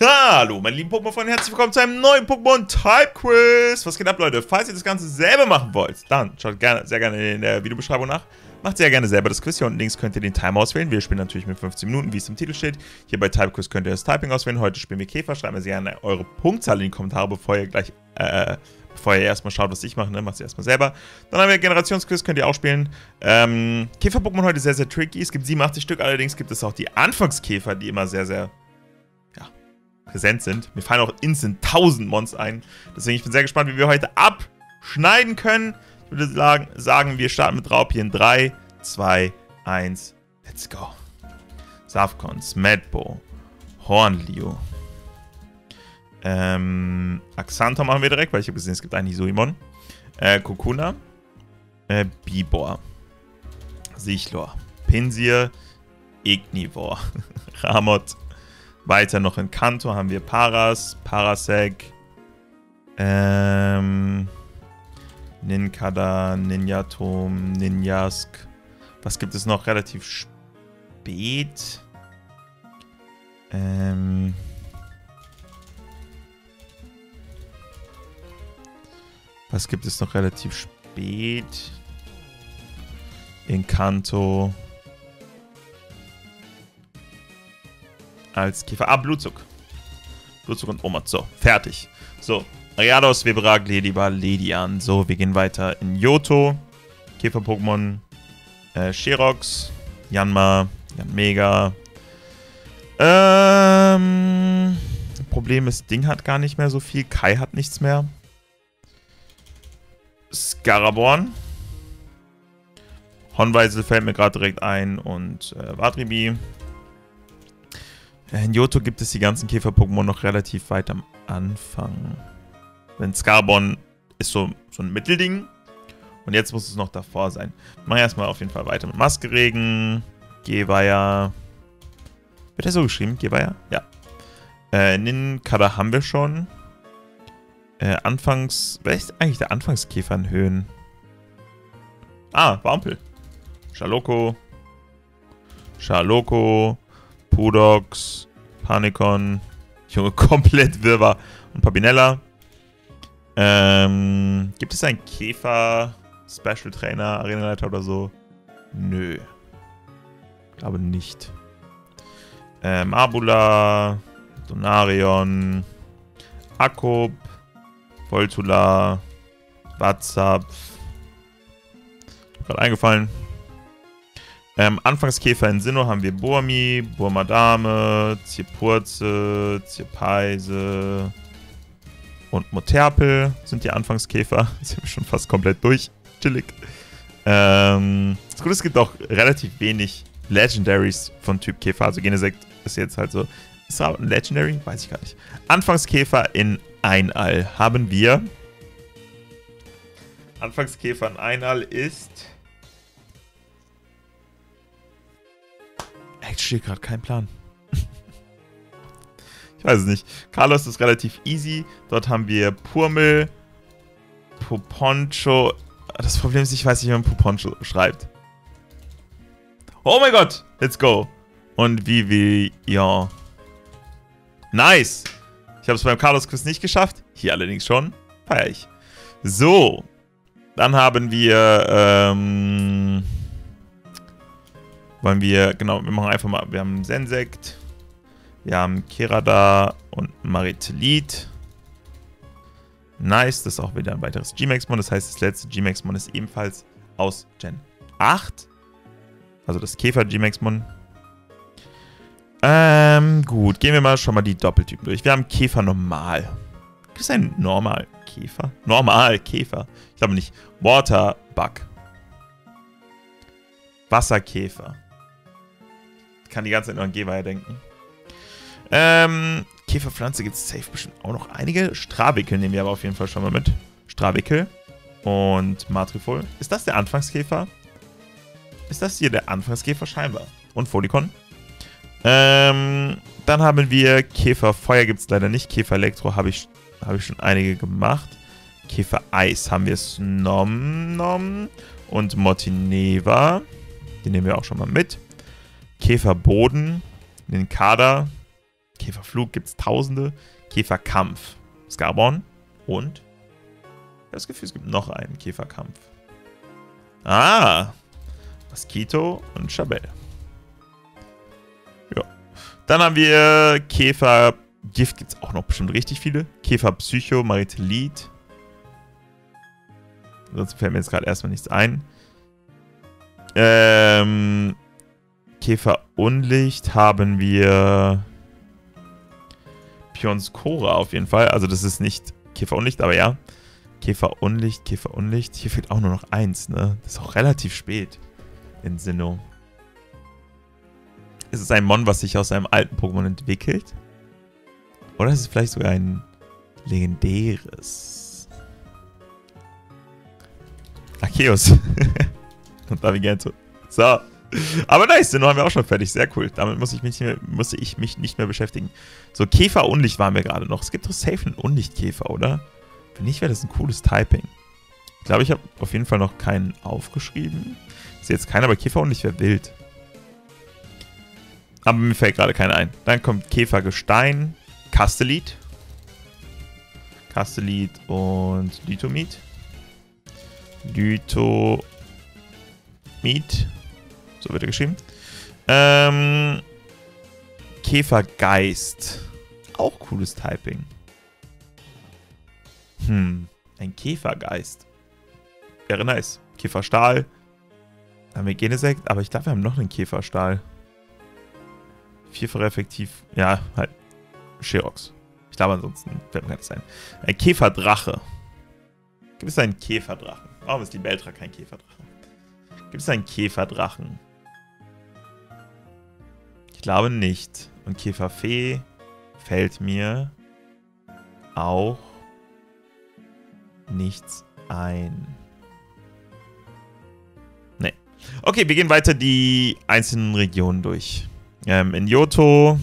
Hallo, meine lieben Pokémon-Freunde, herzlich willkommen zu einem neuen Pokémon-Type-Quiz. Was geht ab, Leute? Falls ihr das Ganze selber machen wollt, dann schaut gerne, sehr gerne in der Videobeschreibung nach. Macht sehr gerne selber das Quiz. Hier unten links könnt ihr den Timer auswählen. Wir spielen natürlich mit 15 Minuten, wie es im Titel steht. Hier bei Type-Quiz könnt ihr das Typing auswählen. Heute spielen wir Käfer. Schreibt mir sehr gerne eure Punktzahl in die Kommentare, bevor ihr gleich, äh, bevor ihr erstmal schaut, was ich mache, ne? Macht ihr erstmal selber. Dann haben wir Generationsquiz, könnt ihr auch spielen. Ähm, Käfer-Pokémon heute sehr, sehr tricky. Es gibt 87 Stück, allerdings gibt es auch die Anfangskäfer, die immer sehr, sehr präsent sind. Mir fallen auch instant 1000 Mons ein. Deswegen ich bin sehr gespannt, wie wir heute abschneiden können. Ich würde sagen, wir starten mit in 3, 2, 1. Let's go. Safcons, Madbo, Hornlio. Ähm, Axantor machen wir direkt, weil ich habe gesehen, es gibt eigentlich Suimon. Äh, Kokuna. Äh, Bibor. Sichlor. Pinsir. Ignivor. Ramot. Weiter noch in Kanto haben wir Paras, Parasek, ähm, Ninkada, Ninjatom, Ninjask. Was gibt es noch relativ spät? Ähm. Was gibt es noch relativ spät? In Kanto. Als Käfer. Ah, Blutzug. Blutzug und Omat. So, fertig. So, Ariados, Weberag, Ledibar, Ledian. So, wir gehen weiter in Yoto. Käfer-Pokémon. Äh, Sherox. Yanma. Yanmega. Ähm. Problem ist, Ding hat gar nicht mehr so viel. Kai hat nichts mehr. Scaraborn. Honweisel fällt mir gerade direkt ein und äh, Vadribi. In Johto gibt es die ganzen Käfer-Pokémon noch relativ weit am Anfang. Denn Scarbon ist so, so ein Mittelding. Und jetzt muss es noch davor sein. Wir erstmal auf jeden Fall weiter mit Maskeregen. Geweiher. Wird er so geschrieben? Geweiher? Ja. Äh, Ninkada haben wir schon. Äh, Anfangs... Wer ist eigentlich der Anfangskäfer in Höhen? Ah, Wampel. Schaloko. Schaloko. Pudox, Panikon, Junge, komplett Wirrwarr und Papinella. Ähm, gibt es einen Käfer, Special Trainer, Arenaleiter oder so? Nö. Glaube nicht. Ähm, Abula, Donarion, Akub, Voltula, WhatsApp. Gerade eingefallen. Ähm, Anfangskäfer in Sinnoh haben wir Burmi, Burmadame, Zierpurze, Zierpeise und Moterpel sind die Anfangskäfer. Sind wir schon fast komplett durch. Chillig. Ähm, das Gute ist, es gibt auch relativ wenig Legendaries von Typ Käfer. Also Genesect ist jetzt halt so. Ist er ein Legendary? Weiß ich gar nicht. Anfangskäfer in Einall haben wir. Anfangskäfer in Einall ist Echt steht gerade kein Plan. ich weiß es nicht. Carlos ist relativ easy. Dort haben wir Purmel, Poponcho. Das Problem ist, ich weiß nicht, wie man Poponcho schreibt. Oh mein Gott! Let's go! Und Vivi, ja. Nice! Ich habe es beim Carlos-Quiz nicht geschafft. Hier allerdings schon. Feier ich. So. Dann haben wir, ähm wollen wir, genau, wir machen einfach mal, wir haben Sensekt, wir haben Kirada und Maritelit. Nice, das ist auch wieder ein weiteres G-Max-Mon. Das heißt, das letzte G-Max-Mon ist ebenfalls aus Gen 8. Also das Käfer-G-Max-Mon. Ähm, gut. Gehen wir mal schon mal die Doppeltypen durch. Wir haben Käfer normal. Gibt es einen normal Käfer? Normal Käfer. Ich glaube nicht. Water Bug. Wasserkäfer kann die ganze Zeit nur an Geweihe denken. Ähm, Käferpflanze gibt es safe bestimmt auch noch einige. Strawickel nehmen wir aber auf jeden Fall schon mal mit. Strawickel und Matrifol. Ist das der Anfangskäfer? Ist das hier der Anfangskäfer? Scheinbar. Und Folikon. Ähm, dann haben wir Käferfeuer gibt es leider nicht. Käfer Elektro habe ich, hab ich schon einige gemacht. Käfer Eis haben wir Snom Nom und Motineva. Die nehmen wir auch schon mal mit. Käferboden, den Kader, Käferflug gibt es tausende. Käferkampf. Skarbon. Und? Ich das Gefühl, es gibt noch einen Käferkampf. Ah. Mosquito und Chabelle. Ja. Dann haben wir Käfer. Gift gibt es auch noch bestimmt richtig viele. Käfer Psycho, Maritelit. Sonst fällt mir jetzt gerade erstmal nichts ein. Ähm, Käfer Unlicht haben wir Pions Cora auf jeden Fall. Also das ist nicht Käfer Unlicht, aber ja. Käfer Unlicht, Käfer Unlicht. Hier fehlt auch nur noch eins, ne? Das ist auch relativ spät in Sinnoh. Ist es ein Mon, was sich aus einem alten Pokémon entwickelt? Oder ist es vielleicht sogar ein legendäres? Arceus. Und Navigator. So. Aber nice, den haben wir auch schon fertig. Sehr cool. Damit muss ich mich nicht mehr, musste ich mich nicht mehr beschäftigen. So, Käfer Unlicht waren wir gerade noch. Es gibt doch safe einen Unlichtkäfer, oder? Wenn nicht, wäre das ein cooles Typing. Ich glaube, ich habe auf jeden Fall noch keinen aufgeschrieben. Ist jetzt keiner, aber Käfer Unlicht wäre wild. Aber mir fällt gerade keiner ein. Dann kommt Käfer Gestein, Castellit. Castellit und Lytomid. Lytomid. So wird er geschrieben. Ähm, Käfergeist. Auch cooles Typing. Hm, ein Käfergeist. Wäre nice. Käferstahl. Haben wir Genesekt, aber ich glaube, wir haben noch einen Käferstahl. Vierfach effektiv. Ja, halt. Sherox. Ich glaube, ansonsten fällt mir das ein. Ein Käferdrache. Gibt es einen Käferdrachen? Warum ist die Beltra kein Käferdrache? Gibt es einen Käferdrachen? Ich glaube nicht. Und Käferfee fällt mir auch nichts ein. Nee. Okay, wir gehen weiter die einzelnen Regionen durch. Ähm, in Yoto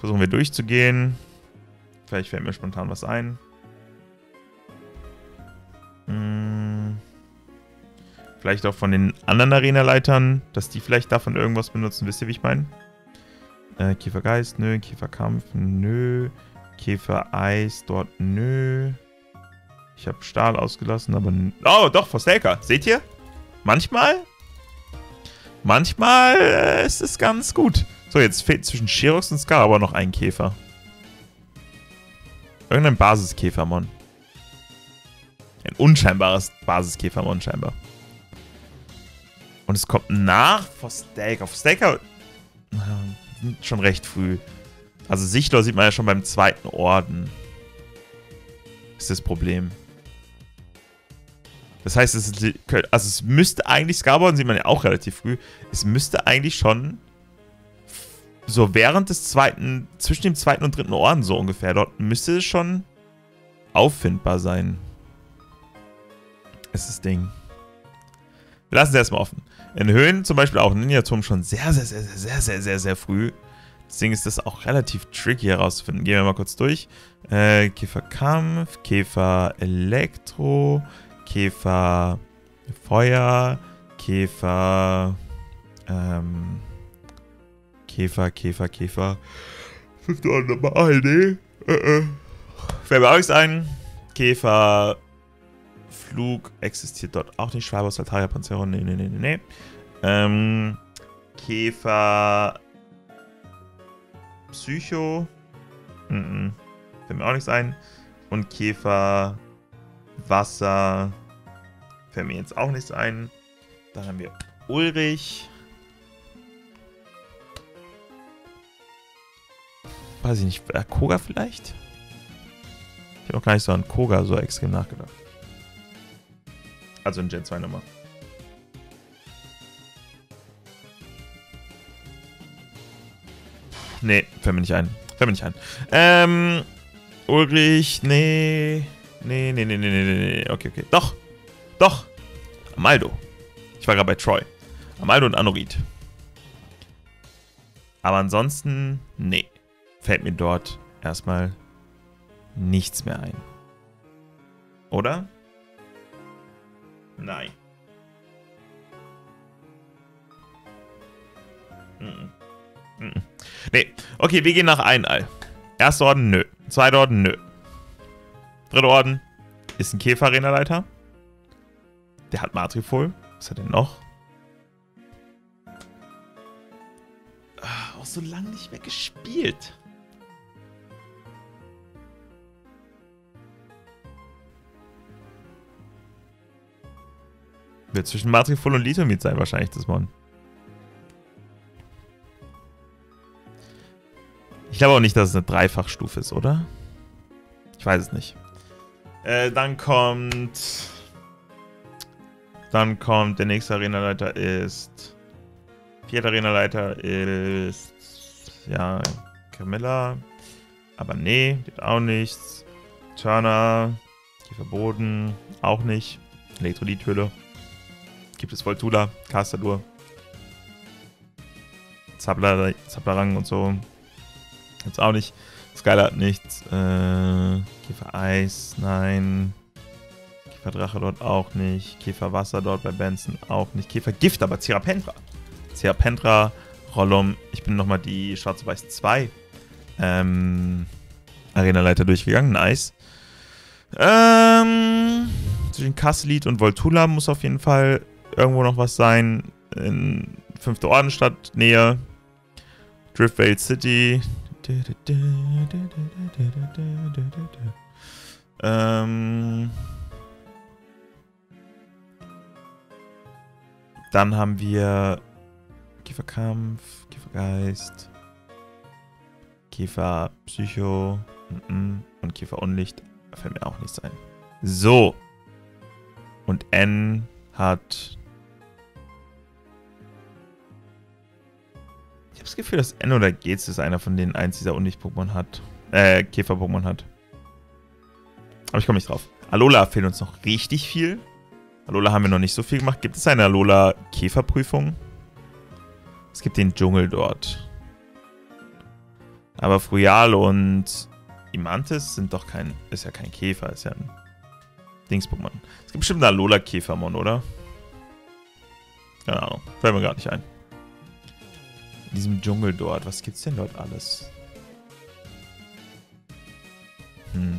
versuchen wir durchzugehen. Vielleicht fällt mir spontan was ein. Vielleicht auch von den anderen Arena-Leitern, dass die vielleicht davon irgendwas benutzen. Wisst ihr, wie ich meine? Äh, Käfergeist, nö. Käferkampf, nö. Käfereis, dort, nö. Ich habe Stahl ausgelassen, aber... Oh, doch, Forstelka. Seht ihr? Manchmal... Manchmal äh, ist es ganz gut. So, jetzt fehlt zwischen Sherox und Scar aber noch ein Käfer. Irgendein Basiskäfermon. Ein unscheinbares Basiskäfermon scheinbar. Und es kommt nach Forstelka. Forstelka äh, schon recht früh. Also Sichtlor sieht man ja schon beim zweiten Orden. Ist das Problem. Das heißt, es, ist, also es müsste eigentlich, Scarborn sieht man ja auch relativ früh, es müsste eigentlich schon so während des zweiten, zwischen dem zweiten und dritten Orden so ungefähr, dort müsste es schon auffindbar sein. Ist das Ding. Wir lassen es erstmal offen. In Höhen zum Beispiel auch Ninja-Turm schon sehr, sehr, sehr, sehr, sehr, sehr, sehr, sehr früh. Deswegen ist das auch relativ tricky herauszufinden. Gehen wir mal kurz durch. Äh, Käferkampf, Käfer Elektro, Käfer Feuer, Käfer, ähm, Käfer, Käfer, Käfer. Fünfte Ort normal, ne? Äh, äh. Fällt mir auch nichts ein. Käfer Flug existiert dort auch nicht. Schwalbe aus Altaria Panzeron, ne, ne, ne, ne, ne. Ähm, Käfer Psycho. Mm -mm. Fällt mir auch nichts ein. Und Käfer Wasser. Fällt mir jetzt auch nichts ein. Dann haben wir Ulrich. Weiß ich nicht. Koga vielleicht? Ich habe auch gar nicht so an Koga so extrem nachgedacht. Also in Gen 2 Nummer. Nee, fällt mir nicht ein. Fällt mir nicht ein. Ähm, Ulrich, nee. Nee, nee, nee, nee, nee, nee. Okay, okay. Doch. Doch. Amaldo. Ich war gerade bei Troy. Amaldo und Anorid. Aber ansonsten, nee. Fällt mir dort erstmal nichts mehr ein. Oder? Nein. Nee. Okay, wir gehen nach Einall. Erster Orden, nö. Zweiter Orden, nö. Dritter Orden ist ein Käfer-Arena-Leiter. Der hat Matrifol. Was hat er noch? Ah, auch so lange nicht mehr gespielt. Wird zwischen Matrifol und Lithomid sein wahrscheinlich das Mon. Ich glaube auch nicht, dass es eine Dreifachstufe ist, oder? Ich weiß es nicht. Äh, dann kommt... Dann kommt der nächste Arenaleiter ist... Vierter Arenaleiter ist... Ja, Camilla. Aber nee, geht auch nichts. Turner. Kieferboden. Auch nicht. Elektrolythöhle. Gibt es Voltula. Castadur. Zablarang und so. Jetzt auch nicht. Skylar hat nichts. Äh, Käfer Eis, nein. Käfer Drache dort auch nicht. Käfer Wasser dort bei Benson auch nicht. Käfer Gift, aber Zerapentra. Zerapentra, Rollum. Ich bin nochmal die Schwarze-Weiß 2 ähm, Arena-Leiter durchgegangen. Nice. Ähm, zwischen Kasselit und Voltula muss auf jeden Fall irgendwo noch was sein. In fünfte Ordenstadt, Nähe. Driftvale City, ähm, dann haben wir Kieferkampf, Kiefergeist, Kieferpsycho und Kieferunlicht. Fällt mir auch nichts ein. So. Und N hat habe das Gefühl, dass N oder Gez ist einer von denen eins dieser Unlicht-Pokémon hat. Äh, Käfer-Pokémon hat. Aber ich komme nicht drauf. Alola fehlt uns noch richtig viel. Alola haben wir noch nicht so viel gemacht. Gibt es eine Alola-Käferprüfung? Es gibt den Dschungel dort. Aber Fruyal und Imantis sind doch kein... Ist ja kein Käfer, ist ja ein Dings-Pokémon. Es gibt bestimmt eine Alola-Käfermon, oder? Keine Ahnung. Fällt mir gar nicht ein. In diesem Dschungel dort. Was gibt's denn dort alles? Hm.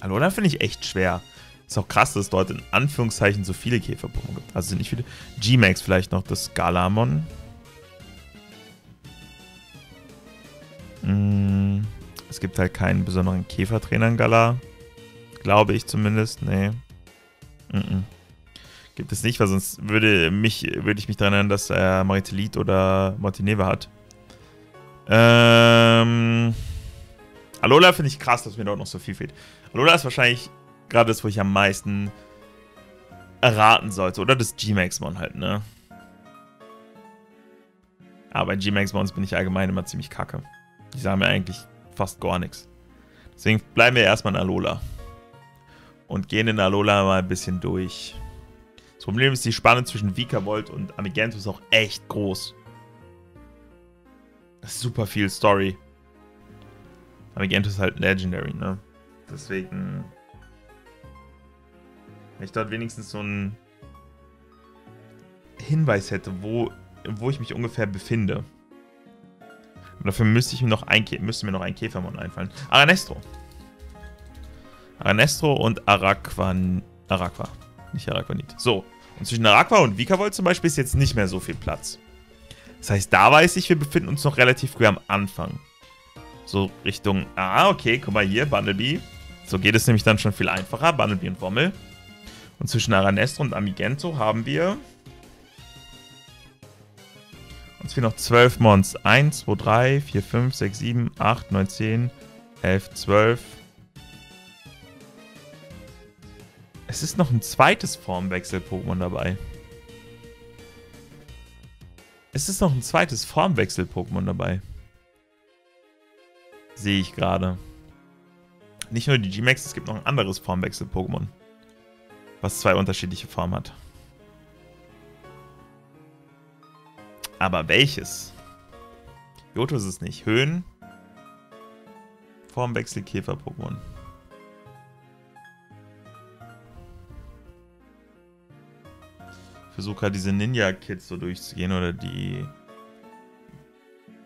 Alola finde ich echt schwer. Ist auch krass, dass es dort in Anführungszeichen so viele Käferpokémon gibt. Also sind nicht viele. G-Max vielleicht noch, das Galamon. Hm. Es gibt halt keinen besonderen Käfertrainer in Gala. Glaube ich zumindest. Nee. Mm -mm. Gibt es nicht, weil sonst würde, mich, würde ich mich daran erinnern, dass er Maritelit oder Monteneve hat. Ähm. Alola finde ich krass, dass mir dort noch so viel fehlt. Alola ist wahrscheinlich gerade das, wo ich am meisten erraten sollte. Oder das G-Max-Mon halt, ne? Aber bei G-Max-Mons bin ich allgemein immer ziemlich kacke. Die sagen mir eigentlich fast gar nichts. Deswegen bleiben wir erstmal in Alola. Und gehen in Alola mal ein bisschen durch. Das Problem ist, die Spanne zwischen Vikavolt und Amigentus ist auch echt groß. Das ist super viel Story. Amigentus ist halt Legendary, ne? Deswegen... Wenn ich dort wenigstens so einen Hinweis hätte, wo, wo ich mich ungefähr befinde. Und dafür müsste ich mir noch ein, müsste mir noch ein Käfermon einfallen. Aranestro. Aranestro und Araquan, Araqua. Nicht Araquanit. So. Und zwischen Araqua und Vikavolt zum Beispiel ist jetzt nicht mehr so viel Platz. Das heißt, da weiß ich, wir befinden uns noch relativ früh am Anfang. So Richtung, ah, okay, guck mal hier, Bumblebee. So geht es nämlich dann schon viel einfacher, Bumblebee und Wommel. Und zwischen Aranestro und Amigento haben wir... Uns fehlen noch 12 Mons. 1, 2, 3, 4, 5, 6, 7, 8, 9, 10, 11, 12... Es ist noch ein zweites Formwechsel-Pokémon dabei. Es ist noch ein zweites Formwechsel-Pokémon dabei. Sehe ich gerade. Nicht nur die G-Max, es gibt noch ein anderes Formwechsel-Pokémon. Was zwei unterschiedliche Formen hat. Aber welches? Johto ist es nicht. Höhen. Formwechsel-Käfer-Pokémon. Versuche gerade diese Ninja-Kids so durchzugehen oder die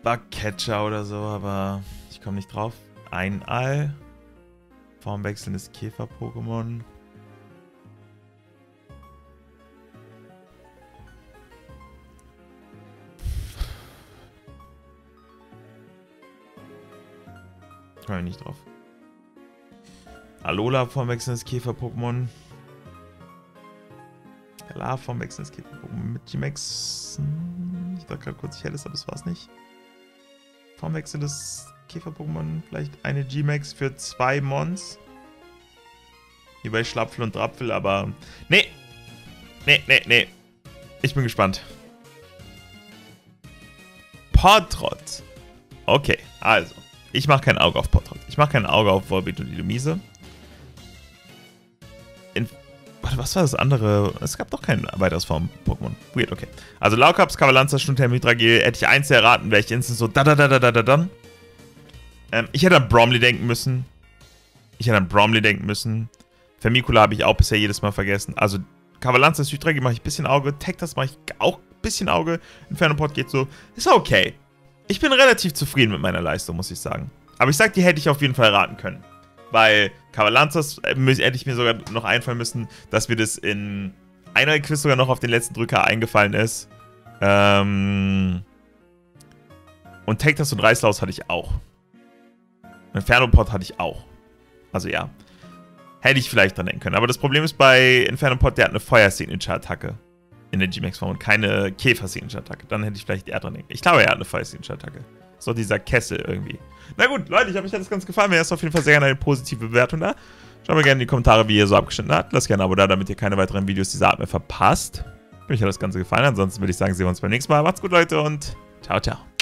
Bugcatcher oder so, aber ich komme nicht drauf. Ein All. Formwechselndes Käfer-Pokémon. Komme ich nicht drauf. Alola formwechselndes Käfer-Pokémon. La formwechselndes Käfer-Pokémon mit G-Max. Ich dachte gerade kurz, ich hätte es, aber das war es nicht. Formwechselndes Käfer-Pokémon. Vielleicht eine G-Max für zwei Mons. Wie bei Schlapfel und Drapfel, aber... Nee! Nee, nee, nee. Ich bin gespannt. Portrott. Okay, also. Ich mache kein Auge auf Portrott. Ich mache kein Auge auf Volbeat und Illumise. Was war das andere? Es gab doch kein weiteres Form-Pokémon. Weird, okay. Also Laukaps, Kavalanza, Stunter, Mydragil. Hätte ich eins erraten, wäre ich instant so da da da da da da dann. Ähm, ich hätte an Bromley denken müssen. Ich hätte an Bromley denken müssen. Vermicula habe ich auch bisher jedes Mal vergessen. Also Kavalanza, Süddragi mache ich ein bisschen Auge. Tektas mache ich auch ein bisschen Auge. Infernoport geht so. Ist okay. Ich bin relativ zufrieden mit meiner Leistung, muss ich sagen. Aber ich sag, die hätte ich auf jeden Fall raten können. Weil Cavalanzas äh, hätte ich mir sogar noch einfallen müssen, dass mir das in einer Quiz sogar noch auf den letzten Drücker eingefallen ist. Ähm und Tektas und Reislaus hatte ich auch. Infernopod hatte ich auch. Also ja. Hätte ich vielleicht dran denken können. Aber das Problem ist bei Infernopod, der hat eine Feuer-Signature-Attacke in der G-Max-Form und keine Käfer-Signature-Attacke. Dann hätte ich vielleicht eher dran denken. Ich glaube, er hat eine Feuer-Signature-Attacke. So dieser Kessel irgendwie. Na gut, Leute, ich hoffe, euch hat das ganz gefallen. Mir ist auf jeden Fall sehr gerne eine positive Bewertung da. Schaut mal gerne in die Kommentare, wie ihr so abgeschnitten habt. Lasst gerne ein Abo da, damit ihr keine weiteren Videos dieser Art mehr verpasst. Mir hat das Ganze gefallen. Ansonsten würde ich sagen, sehen wir uns beim nächsten Mal. Macht's gut, Leute, und ciao, ciao.